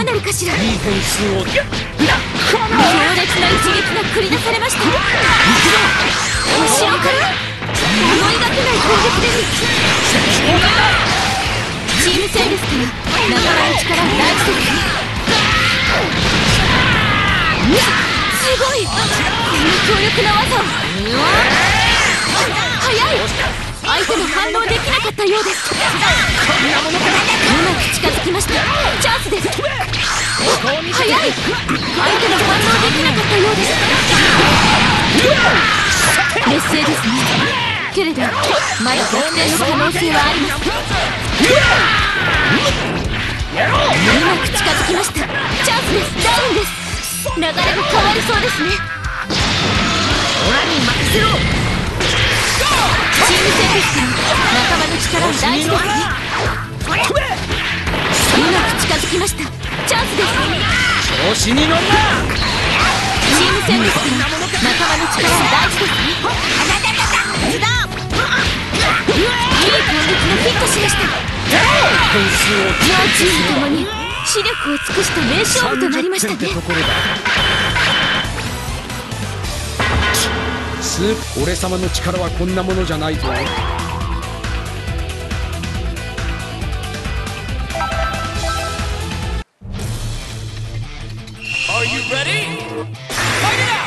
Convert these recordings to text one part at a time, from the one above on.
うなるかしら？いい点数を強烈な一撃が繰り出されました。後ろから思いがけない攻撃ですチーム戦ですから仲間の力を大事ですすごい。こんな強力な技。を早い。相手も反応できなかったようです。うまく近づきました。チャンスです。早い。相手も反応できなかったようです。劣勢ですね。けれどまだ逆転の可能性はあります。うまく近づきました。チャンスです。ダウンです。流れが変わりそうですね。オラに任せろチーム戦で。すから仲間の力は大事ですねうまく近づきましたチャンスです調子に乗るなチーム戦ですから仲間の力は大事ですねいい攻撃がフィットしました点数を両チームともに視力を尽くした名勝負となりましたね俺様の力はこんなものじゃないぞ。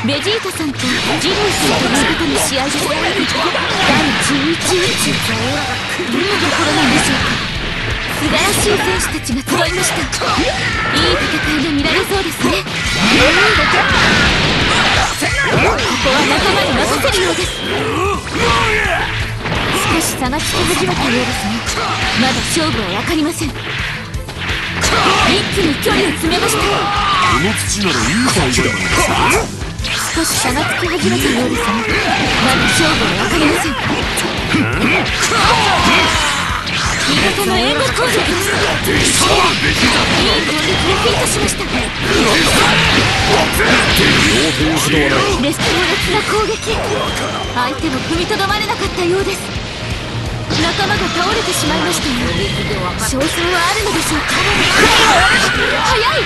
ベジータさんとジルーさんということの試合です第11宇宙どんなところなんでしょうか素晴らしい選手たちが集いました。いい戦いが見られそうですねここは仲間に任せるようです少し差がつき始めたようですがまだ勝負は分かりません。一気に距離を詰めましたこの土ならいい材料なんです少し差がつき始めたようですがまだ勝負は分かりません。味方の援護攻撃ですいい攻撃がフィットしましたレストロレスな攻撃相手も踏みとどまれなかったようです仲間が倒れてしまいましたが勝算はあるのでしょうか早い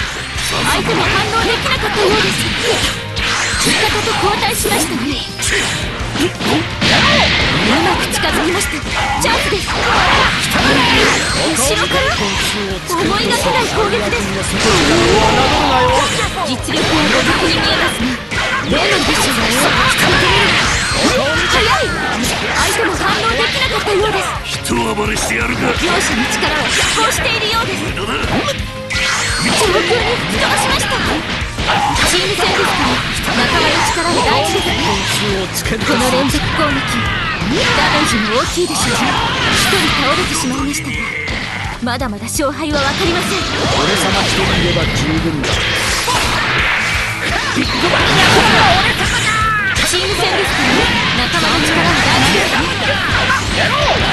相手も反応できなかったようです方と交代しましたねうまく近づきましたチャンスです後ろか。ら思いがけない攻撃です実力は互角に見えますがどうなんでしょう早い相手も反応できなか。ったようです一暴れしてやるか。両者の力を拮抗しているようです上空に吹き飛ばしましたチーム戦ですから仲間の力は大事でするこの連続攻撃ダメージも大きいでしょう一人倒れてしまいましたがまだまだ勝敗は分かりません俺様一人いれば十分だチーム戦ですから仲間の力は大事です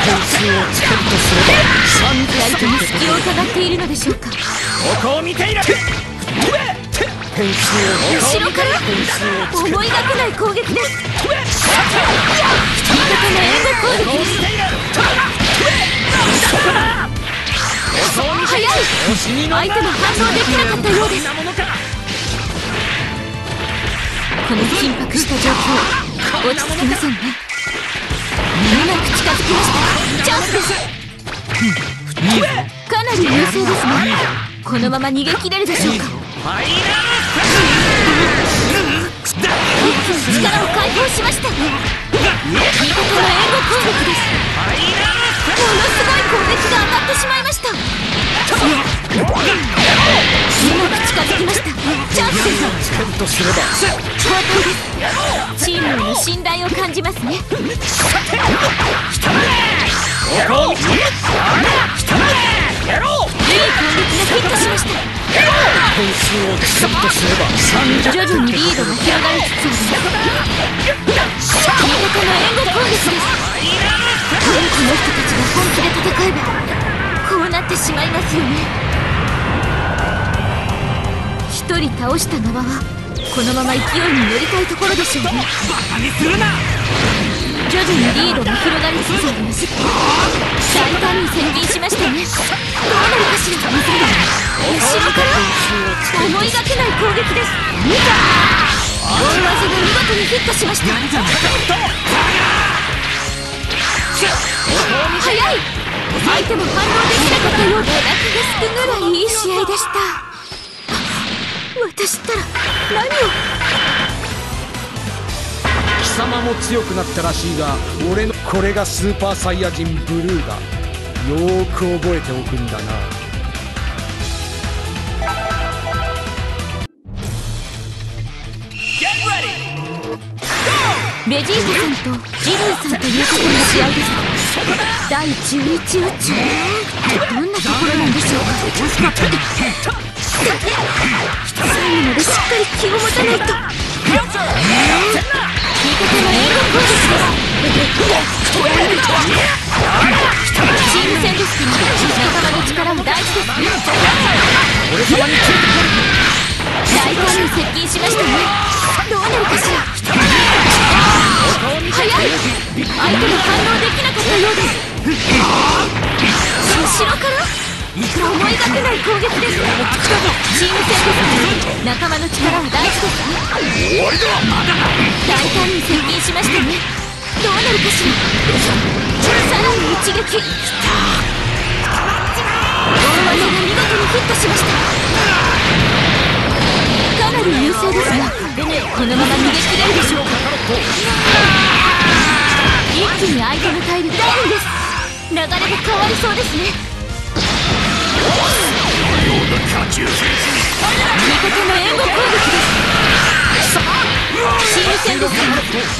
点数をつけるとすれば相手に隙を伺っているのでしょうか。ここを見ていろ点数を後ろから思いがけない攻撃です。味方の援護攻撃です早い相手も反応できなかったようですこの緊迫した状況。落ち着きませんねうまく近づきましたチャンスですかなり優勢ですねこのまま逃げ切れるでしょうか力を解放しました味方の援護攻撃ですものすごい攻撃が当たってしまいましたうまく近づきました。チャンスです。つけるとすればですチームへの信頼を感じますね。点数をつけるとすれば徐々にリードが広がりつつあります味方の援護攻撃ですこの人たちが本気で戦えばこうなってしまいますよね一人倒した側はこのまま勢いに乗りたいところでしょうね。バカにするな徐々にリードが広がりつつあります。大胆に接近しました。ねどうなるかしら後ろから思いがけない攻撃です。見た。大技が見事にヒットしました。早い相手も反応できなかったようでお腹がす。くぐらいいい試合でした。私った。ら何を様も強くなったらしいが俺のこれがスーパーサイヤ人ブルーだ。よーく覚えておくんだな。ベジータさんとジルーさんということの試合です。第11宇宙どんなところなんでしょうか。最後までしっかり気を持たないと味方の援護攻撃ですチーム戦です仲間の力は大事です大胆に接近しましたねどうなるかしら早い。相手が反応できなかったようです。後ろから？思いがけない攻撃ですチーム戦です仲間の力は大事ですね大胆に接近しましたねどうなるかしらさらに一撃大技が見事にヒットしましたかなり優勢ですがこのまま逃げ切れるでしょうか一気に相手の体力ダウンです。流れが変わりそうですね。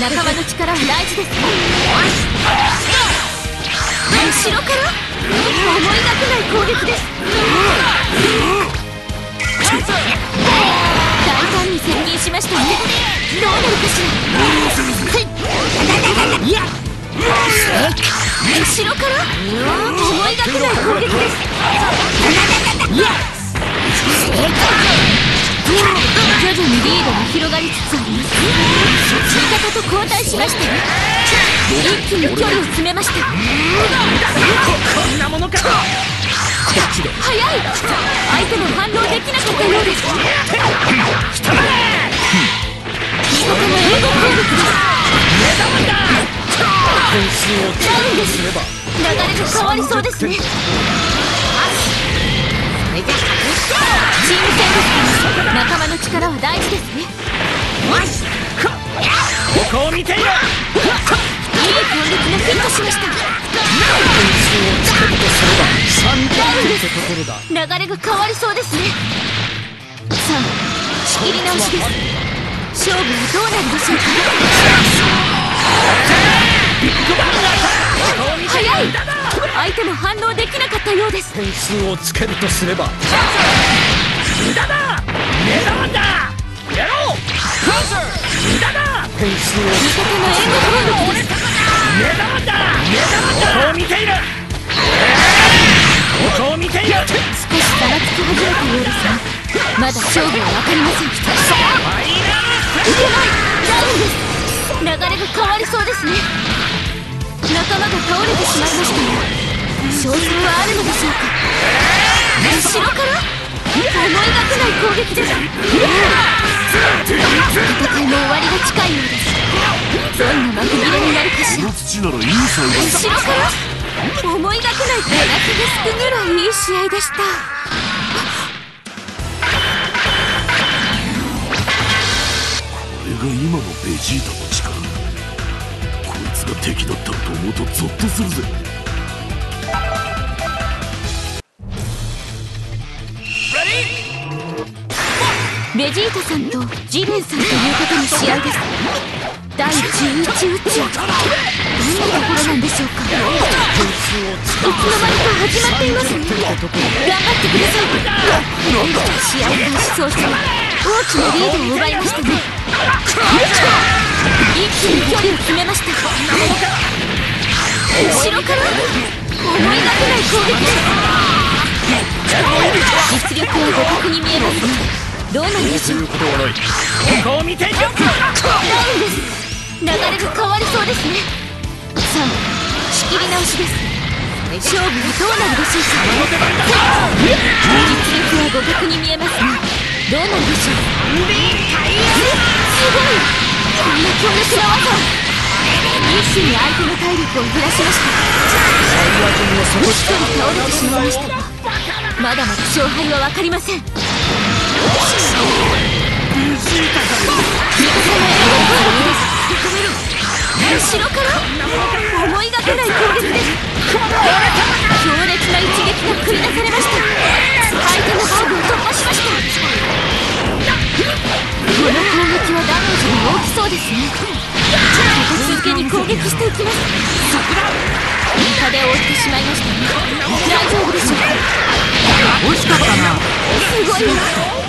仲間の力は大事です後ろから思いがけない攻撃です大胆に接近しましたねどうなるかしらい後ろから？思いがけない攻撃です。徐々にリードが広がりつつあります。味方と交代しました一気に距離を詰めました。こんなものか。早い。相手も反応できなかったようです。味方の援護攻撃です点数をダウンです流れが変わりそうですねチーム戦です仲間の力は大事ですねここを見ていろいい攻撃がヒットしました流れが変わりそうですねさあ仕切り直しです勝負はどうなるでしょうか早い。相手も反応できなかったようです。点数をつけるとすれば。無駄だ。目玉だ。やろう。無駄だ。点数を味方の援護攻撃です目玉だ。目玉だ。ここを見ている。ここを見ている。少しざらつき始めたようですがまだ勝負は分かりません。いけな。いダウンです。流れが変わりそうですね仲間が倒れてしまいましたが勝算はあるのでしょうか後ろから思いがけない攻撃です戦いも終わりが近いようですどんな幕切れになるかしら後ろから思いがけないお腹がすくぐらいいい試合でしたこれが今のベジータ敵だったらと思うとゾッとするぜ。ベジータさんとジレンさんということの試合です。第11宇宙どんなところなんでしょうかいつの間にか始まっていますね頑張ってください試合開始早々大きなリードを奪いましたね一気に距離を決めました。後ろから？思いがけない攻撃実力は互角に見えますねどうなんでしょう？ここを見ていダウンです流れが変わりそうですね。さあ仕切り直しです。勝負はどうなるでしょうか？実力は互角に見えますがどうなるでしょう？すごい！んな強烈な技一気に相手の体力を減らしました一人倒れてしまいましたがまだまだ勝敗は分かりませんビジータだよ味方のエレントを見出す後ろから思いがけない攻撃です強烈な一撃が繰り出されました。相手の防具を突破しました。この攻撃はダメージが大きそうですね。立て続けに攻撃していきます。床で覆ってしまいましたね。大丈夫でしょうか？惜しかったなすごいな。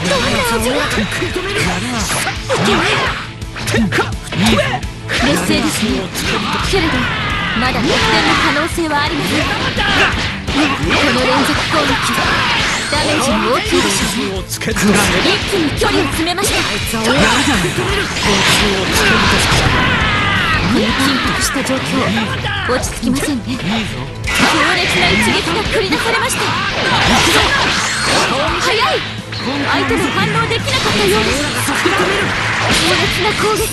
どんな味がいけない。劣勢ですね。けれどまだ逆転の可能性はありません。この連続攻撃。ダメージも大きいでしょう一気に距離を詰めました。この緊迫した状況落ち着きませんね強烈な一撃。が繰り出されました早い相手も反応できなかったようです強烈な攻撃。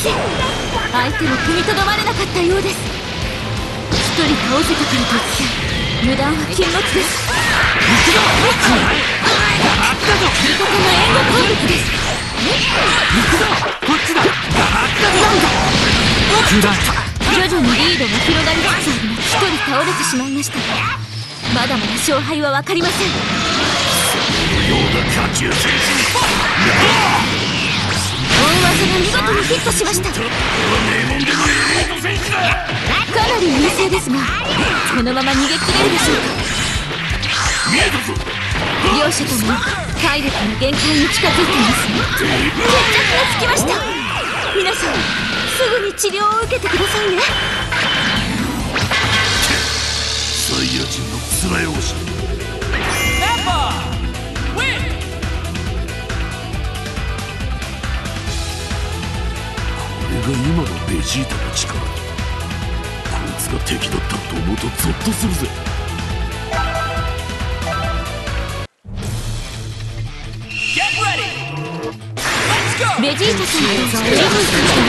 相手も踏みとどまれなかったようです。一人倒せたからといって油断は禁物です。味方の援護攻撃です行くぞ。こっちだ徐々にリードが広がりつつあります一人倒れてしまいましたまだまだ勝敗は分かりませんそのような下級戦士大技が見事にヒットしました。かなり優勢ですがこのまま逃げ切れるでしょうか。両者とも体力の限界に近づいていますね。決着がつきました。皆さんすぐに治療を受けてくださいね。サイヤ人の面汚しこれ今のベジータの力。こいつが敵だったと思うとゾッとするぜ。ベジータさんとスプリ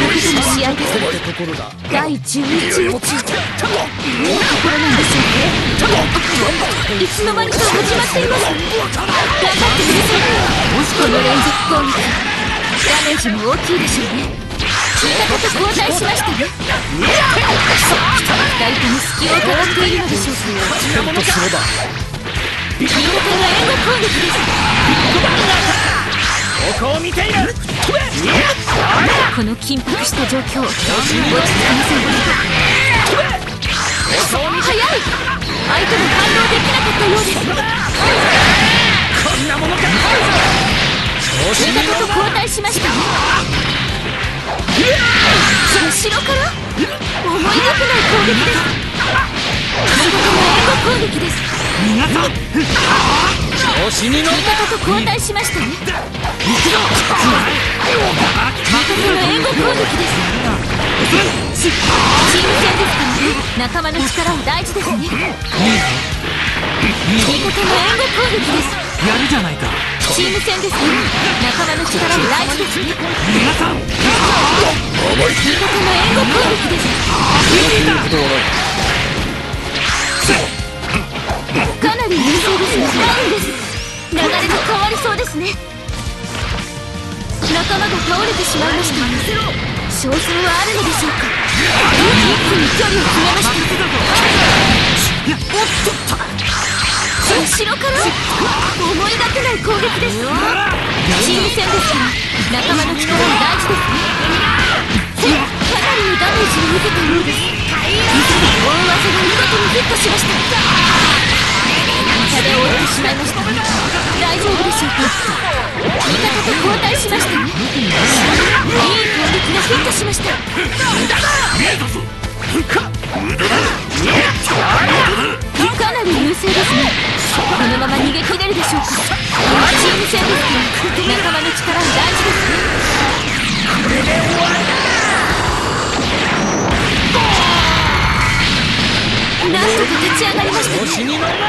ングしたの試合ですところだ。第11話いいところなんでしょういつの間にか始まっています。頑張ってくださいこの連続攻撃ダメージも大きいでしょうね。味方と交代しましたね。二人とも隙を伺っているのでしょうかとすれば援護攻撃ですここを見ているこの緊迫した状況落ち着きません早い相手も反応できなかったようですこんなものか味方と交代しました。ね後ろから？思いがけない攻撃です。味方の援護攻撃です。皆さん調子に乗っ味方と交代しましたね味方の援護攻撃です。チーム戦ですからね。仲間の力は大事ですね。味方の援護攻撃ですやるじゃないか。チーム戦です仲間の力は大事ですね皆さん味方の援護攻撃です。かなり優勢ですね。ないんです流れが変わりそうですね仲間が倒れてしまいました勝算はあるのでしょうか。一気に距離を詰めました後ろから思いがけない攻撃ですチーム戦ですから仲間の力は大事ですねかなりのダメージを受けたようです大技が見事にヒットしました差で終わってしまいました大丈夫でしょうか味方と交代しましたねいい攻撃がヒットしましたかなり優勢ですね。このまま逃げ切れるでしょうか。チーム戦ですが仲間の力は大事です。ねこれで終わりだなんとか立ち上がりました、ね、よかった。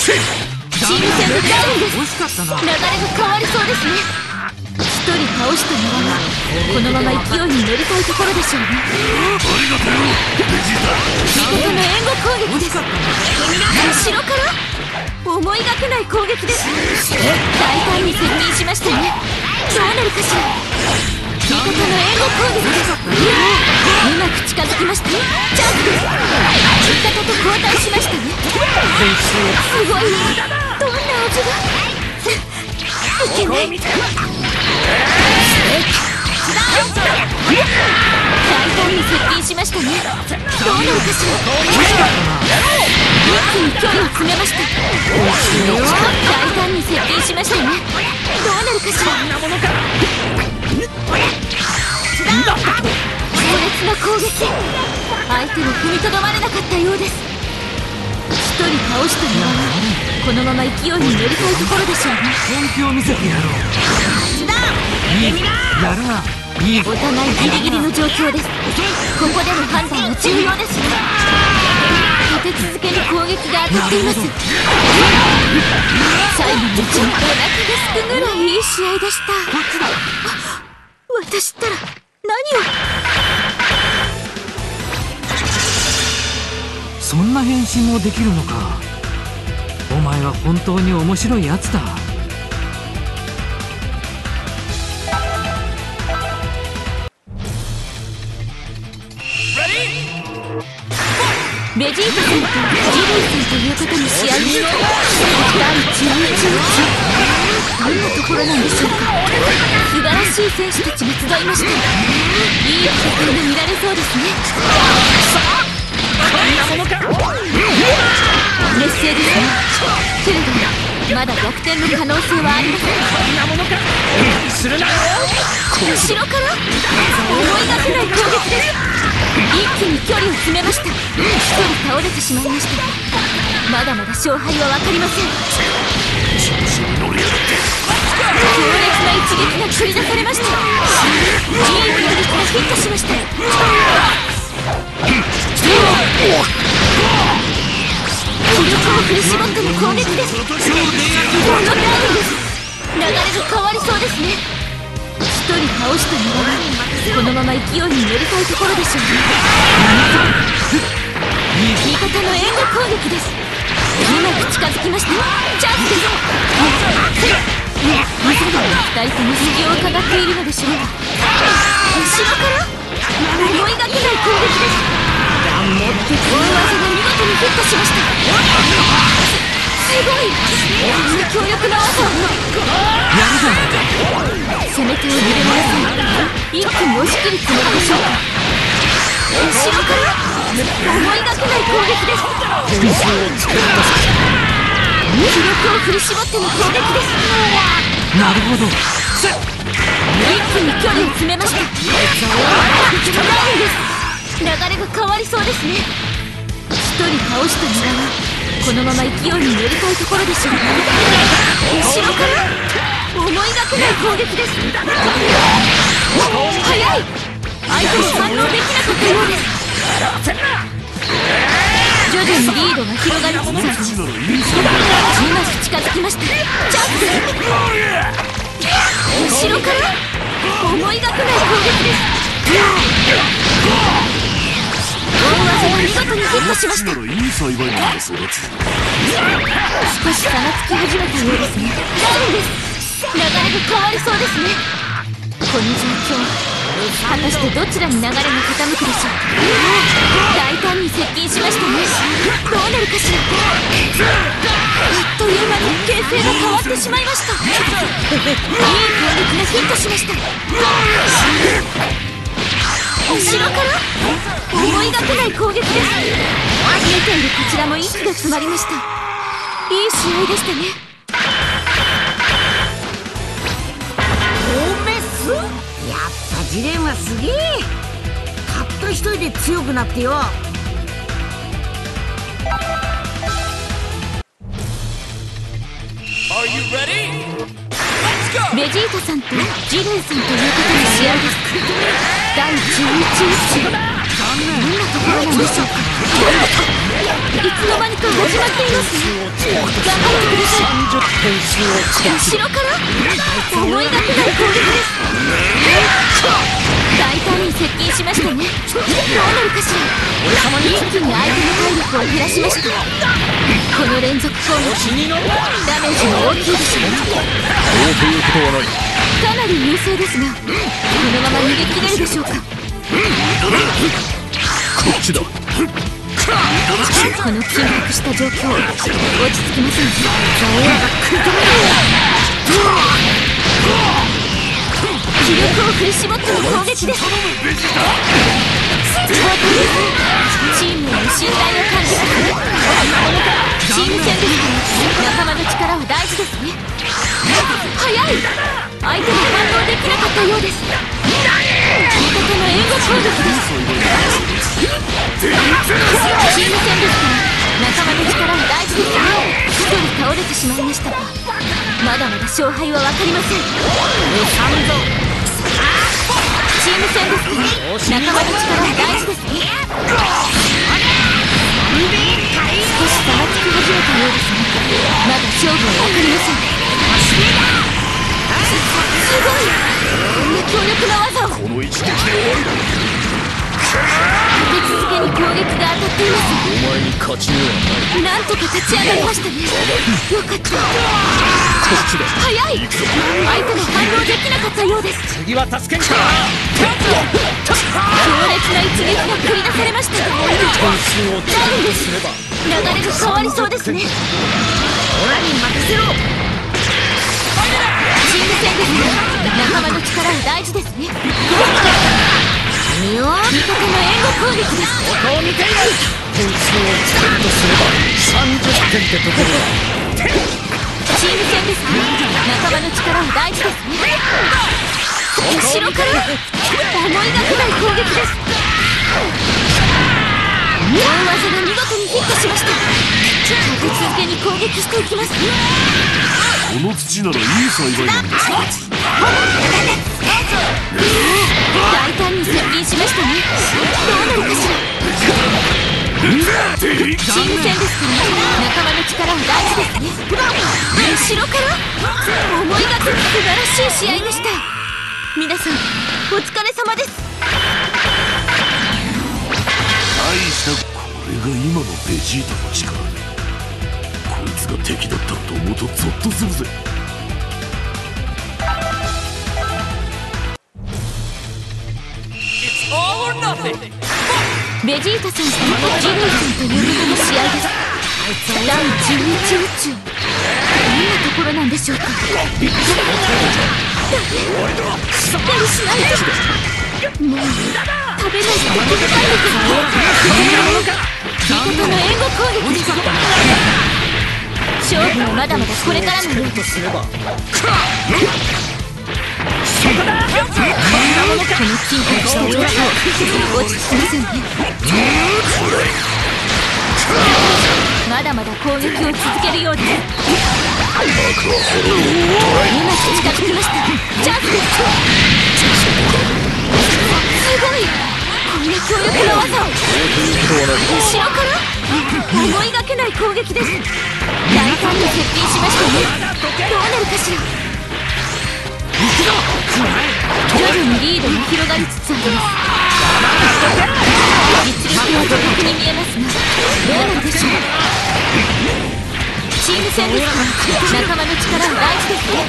チーム戦で勝んです。流れが変わりそうですね。人倒したままこのまま勢いに乗りたいところでしょうね。味方の援護攻撃です。後ろから思いがけない攻撃です大胆に接近しましたね。どうなるかしら。味方の援護攻撃です。うまく近づきましたチャンスです味方と交代しましたね。すごいどんな味が。いけないしましたねどうなるかしら一気に距離を詰めました大胆に接近しましたねどうなるかしら強烈な攻撃相手も踏みとどまれなかったようです一人倒したままこのまま勢いに乗りたいところでしょうね本気を見せてやろういいやるないいお互いギリギリの状況ですここでの判断は重要ですね立て続けに攻撃が当たっています最後のうちにお腹がすくぐらいいい試合でした私ったら何をそんな変身もできるのか。お前は本当に面白いやつだ。ベジータさんとジルイさんという方の試合に第11日どんなところなんでしょうか。素晴らしい選手たちが集いましたいい戦いが見られそうですね。さあこんなものか劣勢ですねけれどもまだ逆転の可能性はありませんこんなものかするな後ろから思いがけない攻撃です一気に距離を詰めました。一人倒れてしまいましたまだまだ勝敗は分かりません強烈な一撃が繰り出されましたいい攻撃がヒットしました気力を振り絞っての攻撃ですこのダウンです流れが変わりそうですね。一人倒したならこのまま勢いに乗りたいところでしょうね味方の援護攻撃ですうまく近づきましたチャンスです二人とも隙を伺っているのでしょう。か後ろから？思い。がけない攻撃です大技が見事にヒットしましたすごいこんな強力な技を攻め手を緩めなさい一気に押し切りつもりでしょうか後ろから思いがけない攻撃です気力を振り絞っての攻撃ですなる。ほど一気に距離を詰めました。流れが変わりそうですね。一人倒した村はこのまま勢いに乗りたいところでしょう後ろから思いがけない攻撃です。早い。相手も反応できなかったようです。徐々にリードが広がりつつありますうまく近づきました。チャンス後ろから思いがけない攻撃です大技が見事にヒットしました少し差がつき始めたようですねダウンです流れが変わりそうですねこの状況果たしてどちらに流れが傾くでしょう大胆に接近しましたねどうなるかしらあっという間に形勢が変わってしまいました。いい攻撃がヒットしました。後ろから？思いがけない攻撃です。見ているこちらも息が詰まりました。いい試合でしたね。ジレンはすげえ。たった一人で強くなってよ。ベジータさんとジレンさんという方の試合です。第11日ところなんでしょうかいつの間にか始まっています頑張ってください。後ろから思いがけない攻撃です大胆に接近しましたねどうなるかしら一気に相手の体力を減らしましたこの連続攻撃ダメージも大きいでしょうということはないかなり優勢ですがこのまま逃げ切れるでしょうかこっちだ。この緊迫した状況落ち着きません。気力を振り絞っての攻撃ですチームへの信頼を感じますチーム戦ですから仲間の力は大事ですね早い相手に反応できなかったようです味方の援護攻撃ですチーム戦ですから仲間の力は大事です一人倒れてしまいましたが。まだまだ勝敗は分かりません。チーム戦ですから仲間の力は大事です。少し差がつき始めたようですがまだ勝負は分かりません。すごいこんな強力な技をこの一撃で終わりだ。立て続けに攻撃が当たっています。お前に勝ち目はなんとか立ち上がりましたねよかったこっちだ早い相手の反応できなかったようです。強烈な一撃が繰り出されました点数を大丈夫です。流れが変わりそうです。ねオラに任せろチーム戦です。から仲間の力は大事です。ね味方の援護攻撃です顔見ている。点数をつけるとすれば30点ってところだチーム戦です。仲間の力は大事ですね後ろから思いがけない攻撃です大技が見事にヒットしました立て続けに攻撃していきますこの土ならいい栽培なんです大胆に接近しましたねどうなるかしらチーム戦です。から仲間の力は大事です。ね後ろから思いがけず素晴らしい試合でした皆さんお疲れ様です。大したこれが今のベジータの力こいつが敵だったらと思うとゾッとするぜ。ベジータさんとジルイさんという方の試合です第11宇宙どんなところなんでしょうか。しっかりしない。ともう食べない。と敵の体力が味方の援護攻撃です勝負はまだまだこれからのようです。ればこの緊迫した状況落ち着きませんねまだまだ攻撃を続けるようです。うまく近づきましたチャンスです。す。ごいこんな強力な技を後ろから思いがけない攻撃です。大胆に接近しましたね。どうなるかしら。徐々にリードが広がりつつあります。戦です仲間の力は大事ですね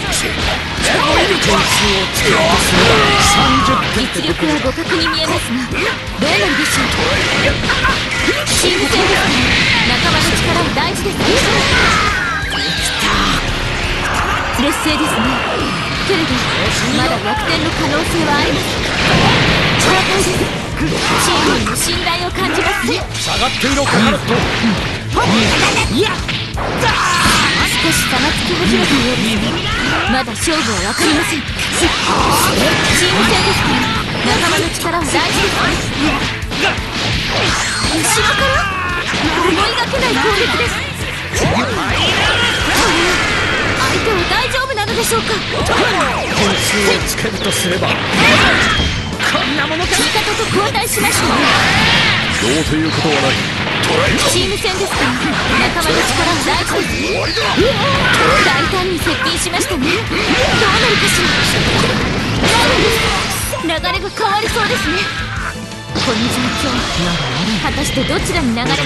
実力は互角に見えますがどうなるでしょうチーム戦ですから仲間の力は大事ですね劣勢ですねけれどまだ逆転の可能性はあります正解ですチームへの信頼を感じます下がっていろカカロット。いやだ少し差がつき始めたようですまだ勝負は分かりませんチーム戦ですから仲間の力は大事ですね後ろから思いがけない攻撃です相手は大丈夫なのでしょうか点数をつけるとすればカんなものか味方と交代しましたねどうということはないチーム戦ですから仲間の力は大事です。大胆に接近しましたねどうなるかしら流れが変わりそうですねこの状況果たしてどちらに流れが傾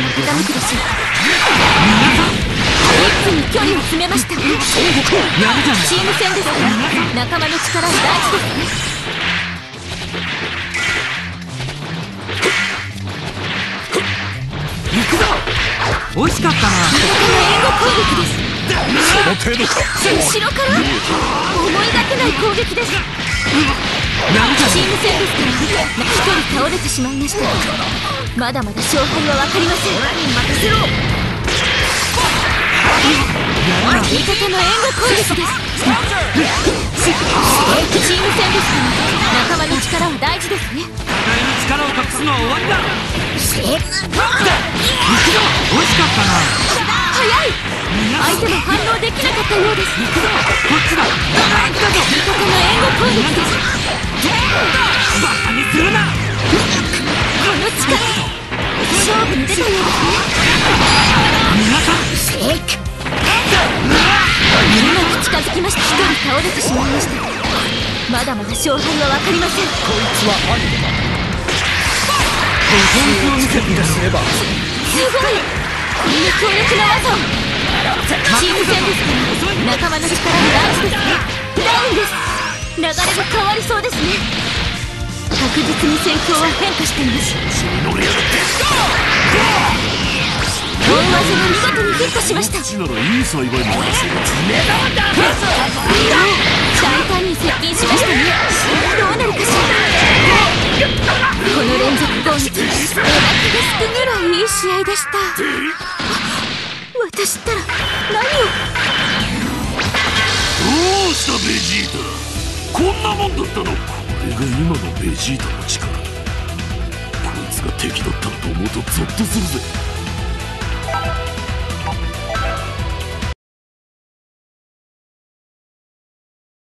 くでしょう一気に距離を詰めましたチーム戦ですから仲間の力は大事ですね美味しかったな。援護攻撃です。その程度か。後ろから思いがけない攻撃です。チーム戦ですから。一人倒れてしまいました。まだまだ勝敗は分かりません。任せろ味方の援護攻撃です。チーム戦ですから仲間の力は大事です。ね互い。に力を隠すのは終わりだ美味しかったな。早い。相手も反応できなかったようです。こっちだ。味方の援護攻撃ですバカにするなこの力勝負に出たようですね皆さん。うまく近づきました一人倒れてしまいましたまだまだ勝敗は分かりません。こいつは兄だ本気を。見せてすればすごい。こんな強力な技を。チーム戦ですから仲間の力が大事です。ねダウンです流れが変わりそうです。ね確実に戦況は変化して。います技が見事にヒットしました。こっちならいい栽培もできそう大胆に接近しましたね。どうなるかしらこの連続攻撃お腹がすくぐらいいい試合でした。私ったら何を？どうしたベジータ？こんなもんだったの？これが今のベジータの力。こいつが敵だったらと思うとゾッとするぜ